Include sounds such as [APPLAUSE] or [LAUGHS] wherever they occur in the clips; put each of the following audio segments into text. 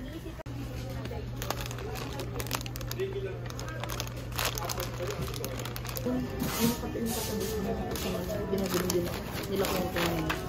Yung kapatid na kapatid nila ko yung tingin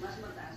mas mataas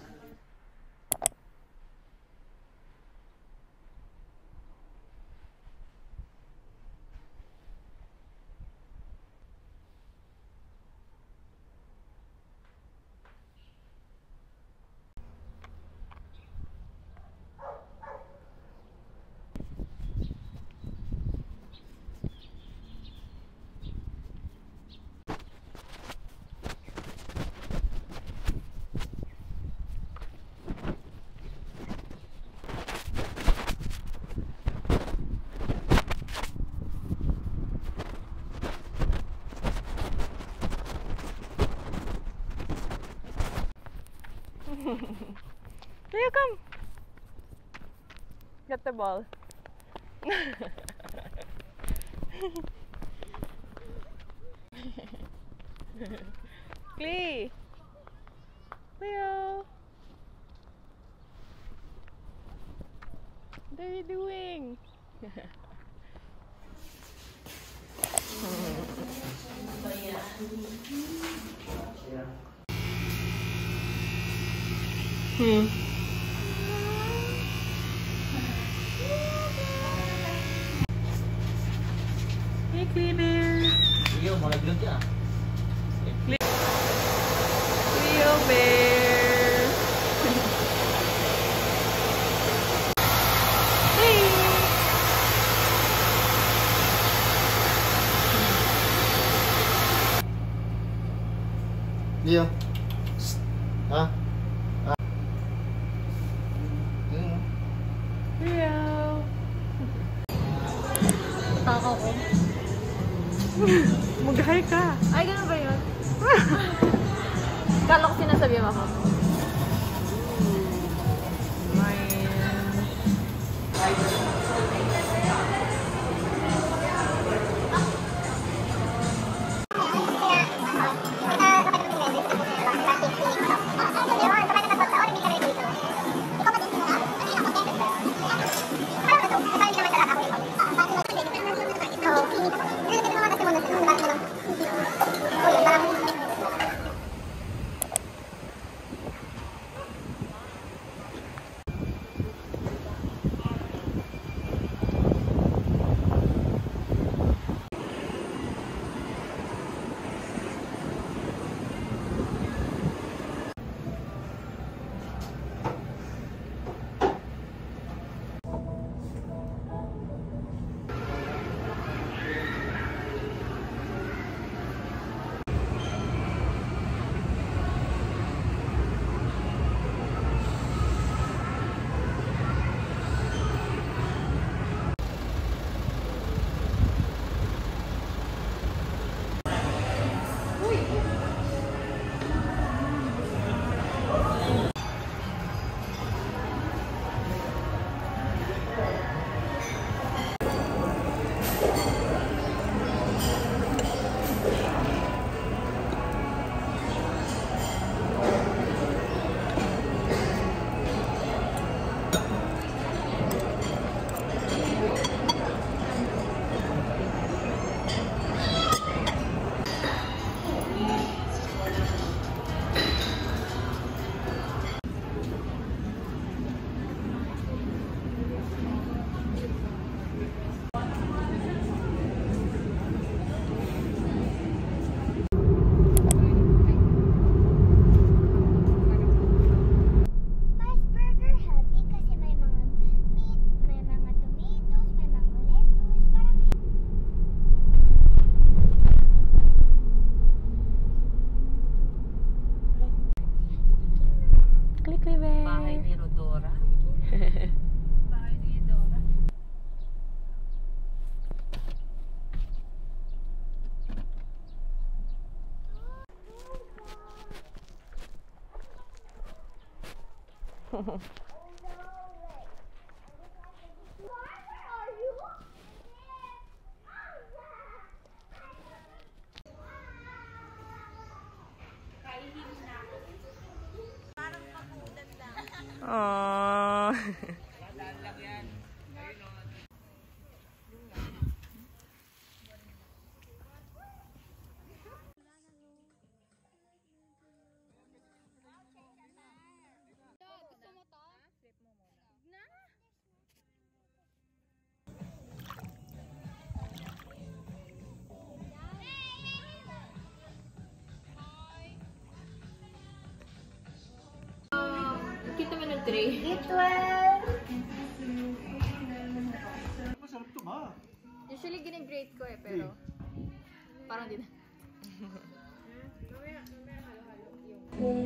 [LAUGHS] Leo, come. Get the ball. [LAUGHS] Clee. Leo. What are you doing? [LAUGHS] Hmm. Hmm. हम्म एक Takaw ko. [LAUGHS] Mag-hi ka. Ay, ganun ba yun? [LAUGHS] Kala ko sinasabi mo ako. Barra Inirudora. [LAUGHS] Aww. Kita mo ng tray. Masarap to ma. Usually gine-grate ko eh, pero parang di na. Oh.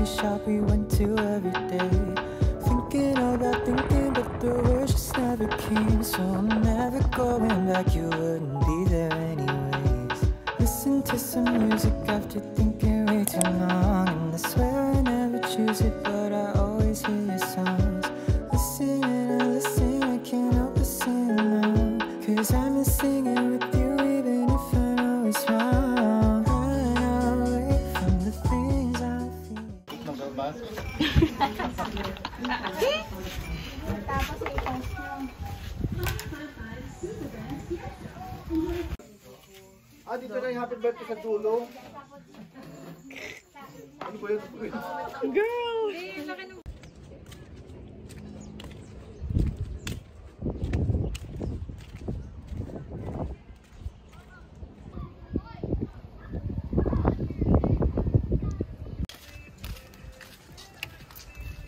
Coffee shop we went to every day. Thinking about thinking, but the words just never came. So I'm never going back, you wouldn't be there anyways. Listen to some music after thinking way too long. And I swear I never choose it, but I always hear your songs. Listen and I listen, I can't help but sing along. Cause I'm just singing sa dulo. Ano ba yun? Girl!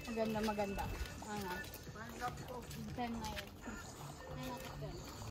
Maganda, maganda. Angas. Ten na yun. Nine out of ten.